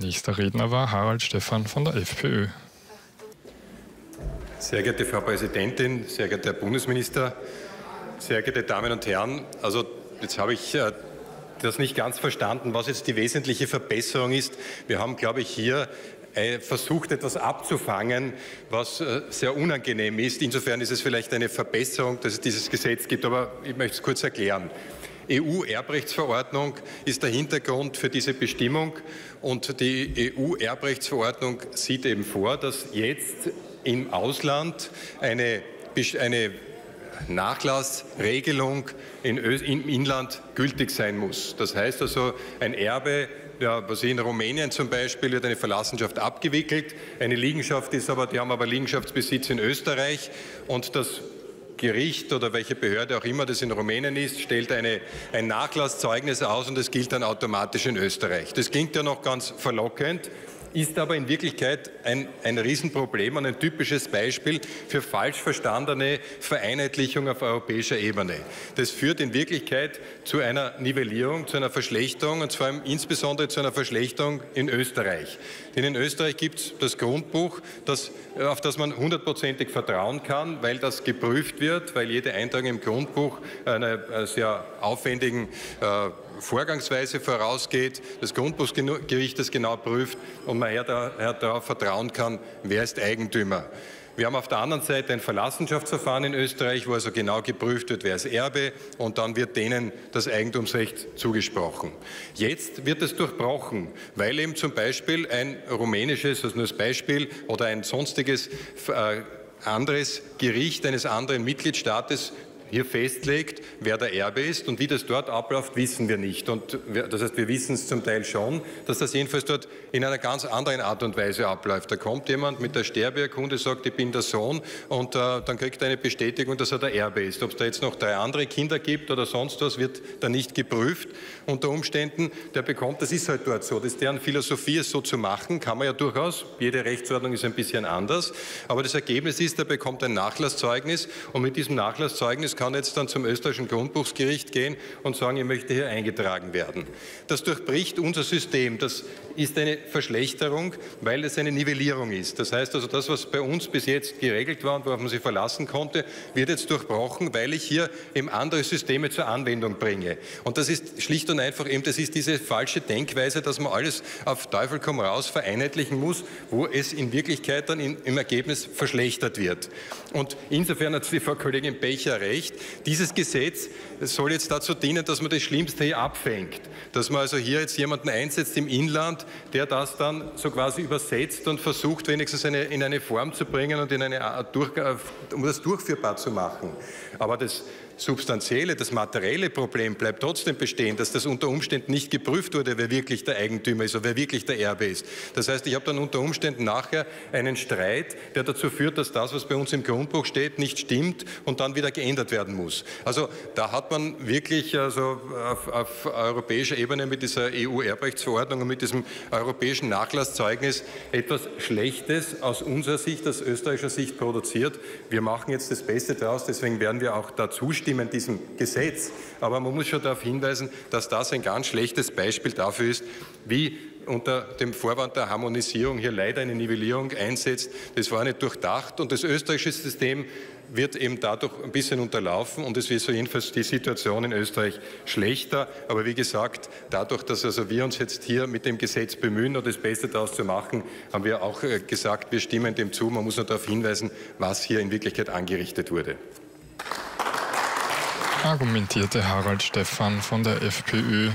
Nächster Redner war Harald Stephan von der FPÖ. Sehr geehrte Frau Präsidentin, sehr geehrter Herr Bundesminister, sehr geehrte Damen und Herren, also jetzt habe ich äh, das nicht ganz verstanden, was jetzt die wesentliche Verbesserung ist. Wir haben, glaube ich, hier äh, versucht, etwas abzufangen, was äh, sehr unangenehm ist. Insofern ist es vielleicht eine Verbesserung, dass es dieses Gesetz gibt, aber ich möchte es kurz erklären. EU-Erbrechtsverordnung ist der Hintergrund für diese Bestimmung und die EU-Erbrechtsverordnung sieht eben vor, dass jetzt im Ausland eine, eine Nachlassregelung in im Inland gültig sein muss. Das heißt also, ein Erbe, ja, was in Rumänien zum Beispiel, wird eine Verlassenschaft abgewickelt. Eine Liegenschaft ist aber, die haben aber Liegenschaftsbesitz in Österreich und das Gericht oder welche Behörde auch immer das in Rumänien ist, stellt eine, ein Nachlasszeugnis aus und das gilt dann automatisch in Österreich. Das klingt ja noch ganz verlockend ist aber in Wirklichkeit ein, ein Riesenproblem und ein typisches Beispiel für falsch verstandene Vereinheitlichung auf europäischer Ebene. Das führt in Wirklichkeit zu einer Nivellierung, zu einer Verschlechterung und zwar insbesondere zu einer Verschlechterung in Österreich. Denn in Österreich gibt es das Grundbuch, das, auf das man hundertprozentig vertrauen kann, weil das geprüft wird, weil jede Eintragung im Grundbuch einer sehr aufwendigen äh, Vorgangsweise vorausgeht, das Grundbuchgericht das genau prüft und man darauf vertrauen kann, wer ist Eigentümer. Wir haben auf der anderen Seite ein Verlassenschaftsverfahren in Österreich, wo also genau geprüft wird, wer ist Erbe und dann wird denen das Eigentumsrecht zugesprochen. Jetzt wird es durchbrochen, weil eben zum Beispiel ein rumänisches, also nur das Beispiel, oder ein sonstiges äh, anderes Gericht eines anderen Mitgliedstaates hier festlegt, wer der Erbe ist und wie das dort abläuft, wissen wir nicht. Und das heißt, wir wissen es zum Teil schon, dass das jedenfalls dort in einer ganz anderen Art und Weise abläuft. Da kommt jemand mit der Sterbeerkunde, sagt, ich bin der Sohn und äh, dann kriegt er eine Bestätigung, dass er der Erbe ist. Ob es da jetzt noch drei andere Kinder gibt oder sonst was, wird da nicht geprüft. Unter Umständen, der bekommt, das ist halt dort so, das ist deren Philosophie, es so zu machen, kann man ja durchaus. Jede Rechtsordnung ist ein bisschen anders. Aber das Ergebnis ist, er bekommt ein Nachlasszeugnis und mit diesem Nachlasszeugnis kann jetzt dann zum österreichischen Grundbuchsgericht gehen und sagen, ich möchte hier eingetragen werden. Das durchbricht unser System. Das ist eine Verschlechterung, weil es eine Nivellierung ist. Das heißt also, das, was bei uns bis jetzt geregelt war und worauf man sich verlassen konnte, wird jetzt durchbrochen, weil ich hier eben andere Systeme zur Anwendung bringe. Und das ist schlicht und einfach eben, das ist diese falsche Denkweise, dass man alles auf Teufel komm raus vereinheitlichen muss, wo es in Wirklichkeit dann in, im Ergebnis verschlechtert wird. Und insofern hat die Frau Kollegin Becher recht, dieses Gesetz soll jetzt dazu dienen, dass man das Schlimmste hier abfängt. Dass man also hier jetzt jemanden einsetzt im Inland, der das dann so quasi übersetzt und versucht, wenigstens eine, in eine Form zu bringen und in eine, um das durchführbar zu machen. Aber das substanzielle, das materielle Problem bleibt trotzdem bestehen, dass das unter Umständen nicht geprüft wurde, wer wirklich der Eigentümer ist oder wer wirklich der Erbe ist. Das heißt, ich habe dann unter Umständen nachher einen Streit, der dazu führt, dass das, was bei uns im Grundbuch steht, nicht stimmt und dann wieder geändert werden muss. Also da hat man wirklich also auf, auf europäischer Ebene mit dieser EU-Erbrechtsverordnung und mit diesem europäischen Nachlasszeugnis etwas Schlechtes aus unserer Sicht, aus österreichischer Sicht produziert. Wir machen jetzt das Beste daraus, deswegen werden wir auch da zustimmen zustimmen diesem Gesetz. Aber man muss schon darauf hinweisen, dass das ein ganz schlechtes Beispiel dafür ist, wie unter dem Vorwand der Harmonisierung hier leider eine Nivellierung einsetzt. Das war nicht durchdacht und das österreichische System wird eben dadurch ein bisschen unterlaufen und es wird so jedenfalls die Situation in Österreich schlechter. Aber wie gesagt, dadurch, dass also wir uns jetzt hier mit dem Gesetz bemühen und das Beste daraus zu machen, haben wir auch äh, gesagt, wir stimmen dem zu. Man muss nur darauf hinweisen, was hier in Wirklichkeit angerichtet wurde argumentierte Harald Stephan von der FPÖ.